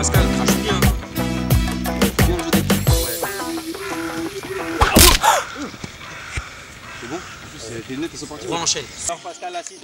Pascal, crache bien. Bien le jeu d'équipe. C'est bon? En plus, tes lunettes elles sont parties. On enchaîne. Alors Pascal, assis